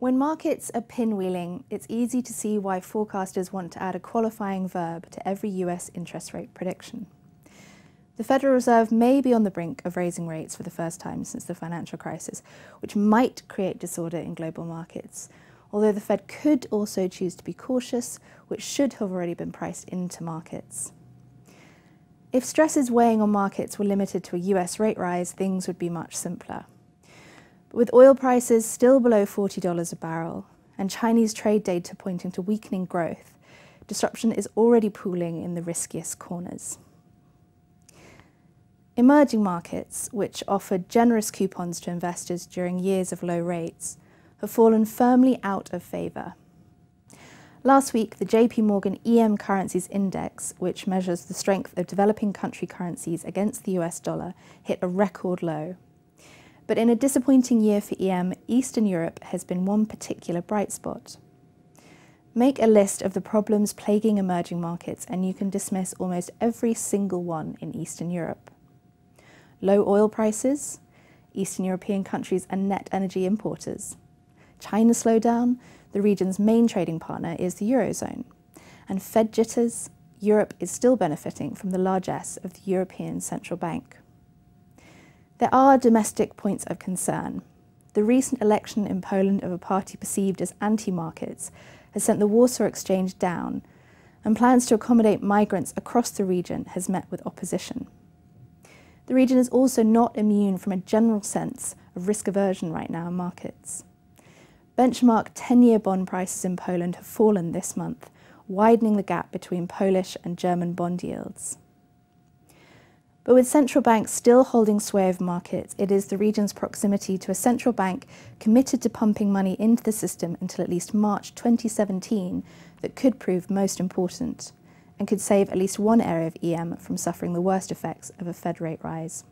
When markets are pinwheeling, it's easy to see why forecasters want to add a qualifying verb to every US interest rate prediction. The Federal Reserve may be on the brink of raising rates for the first time since the financial crisis, which might create disorder in global markets, although the Fed could also choose to be cautious, which should have already been priced into markets. If stresses weighing on markets were limited to a US rate rise, things would be much simpler. With oil prices still below $40 a barrel and Chinese trade data pointing to weakening growth, disruption is already pooling in the riskiest corners. Emerging markets, which offered generous coupons to investors during years of low rates, have fallen firmly out of favour. Last week, the JP Morgan EM Currencies Index, which measures the strength of developing country currencies against the US dollar, hit a record low. But in a disappointing year for EM, Eastern Europe has been one particular bright spot. Make a list of the problems plaguing emerging markets and you can dismiss almost every single one in Eastern Europe. Low oil prices, Eastern European countries are net energy importers. China slowdown, the region's main trading partner is the Eurozone. And Fed jitters, Europe is still benefiting from the largesse of the European Central Bank. There are domestic points of concern. The recent election in Poland of a party perceived as anti-markets has sent the Warsaw Exchange down, and plans to accommodate migrants across the region has met with opposition. The region is also not immune from a general sense of risk aversion right now in markets. Benchmark 10-year bond prices in Poland have fallen this month, widening the gap between Polish and German bond yields. But with central banks still holding sway over markets, it is the region's proximity to a central bank committed to pumping money into the system until at least March 2017 that could prove most important and could save at least one area of EM from suffering the worst effects of a Fed rate rise.